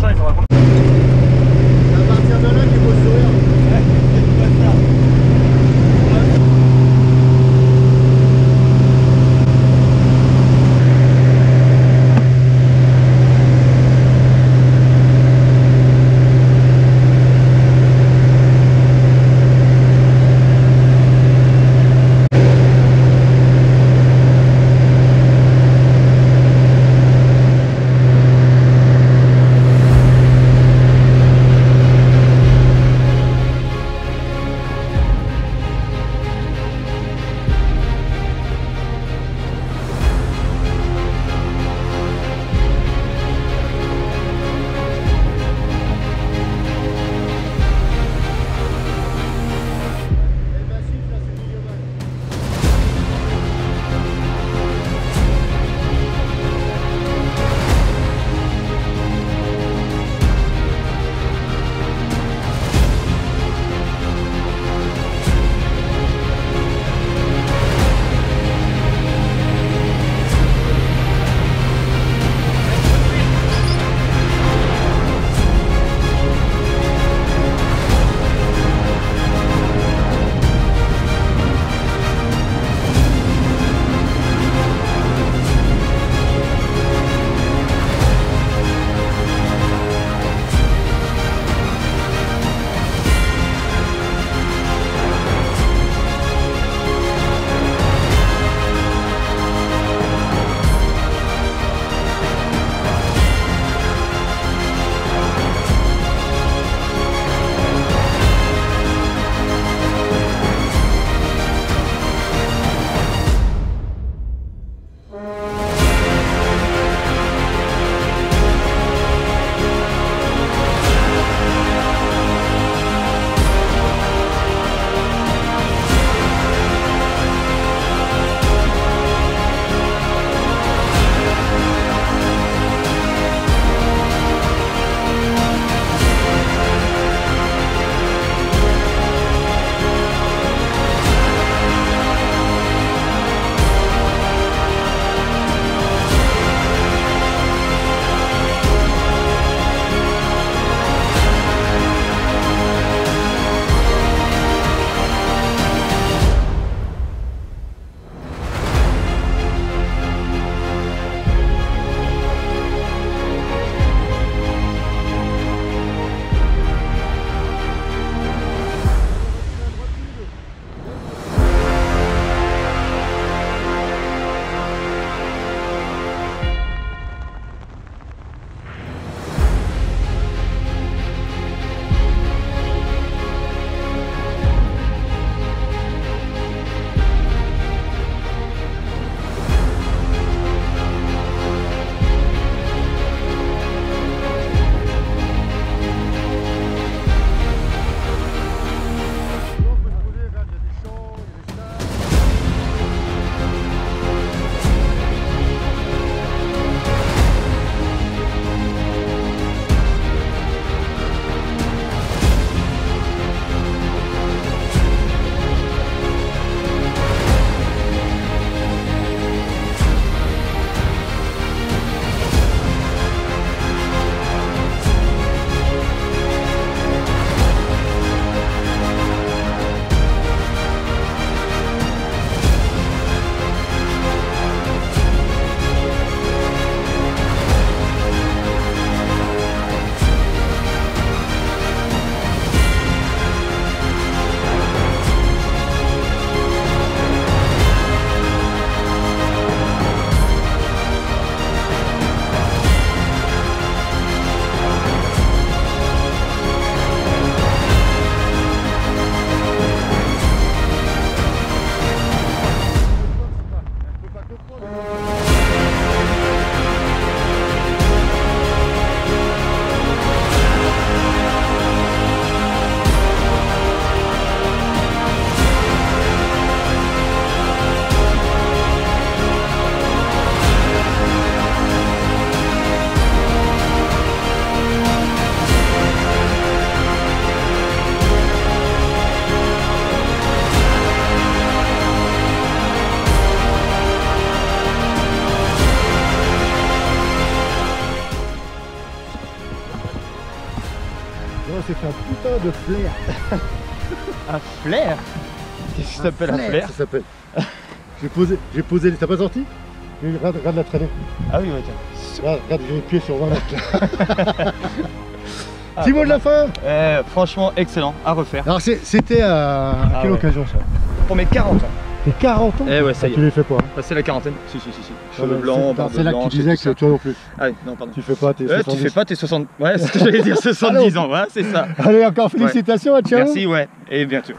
colchões então, lá. Putain de flair. Un flair Qu'est-ce que ça s'appelle un flair Ça s'appelle. J'ai posé, j'ai posé, t'as pas sorti regarde, regarde la traînée. Ah oui, ouais, tiens. Regarde, regarde, j'ai les pieds sur 20 mètres là. Ah, Petit mot de la mal. fin Eh, franchement, excellent, à refaire. Alors c'était à, à Ah quelle ouais. occasion ça? Pour mes 40 ans. T'es 40 ans Eh ouais, ça Ah, Tu les fais pas. hein. Passé la quarantaine Si, si, si. si. Ah, Cheveux mais blancs, c'est- barbe C'est là que tu disais que toi non plus. Ah oui, non, pardon. Tu fais pas tes Ouais, tu 70. fais pas tes 60... Ouais, c'est ce que j'allais dire, 70 ans, ouais, c'est ça. Allez, encore félicitations à Ciao Merci, ouais, et bientôt.